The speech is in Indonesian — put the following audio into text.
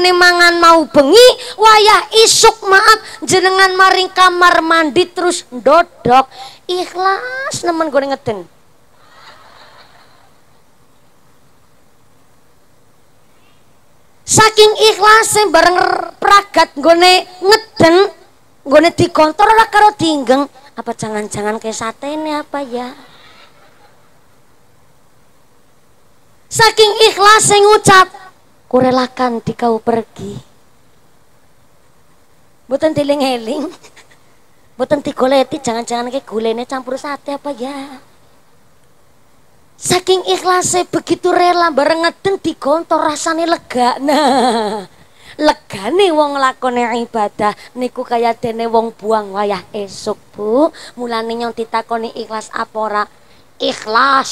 nggone mangan mau bengi wayah isuk maaf jenengan maring kamar mandi terus ndodok. Ikhlas nemen gue ngeden. Saking ikhlasnya bareng pragat gone ngeden gone dikontor lah karo tinggeng apa jangan-jangan kayak sate ini apa ya? Saking ikhlas ngucap kurelakan di kau pergi. Buatan tiling-eling buatan digoleti jangan-jangan kayak gulene campur sate apa ya? Saking ikhlasnya begitu rela bareng ngeden digontor rasane lega. Nah legane wong lakone ibadah. Niku kaya dene wong buang wayah esok bu. Mulane nyong ditakoni ikhlas apa ora? Ikhlas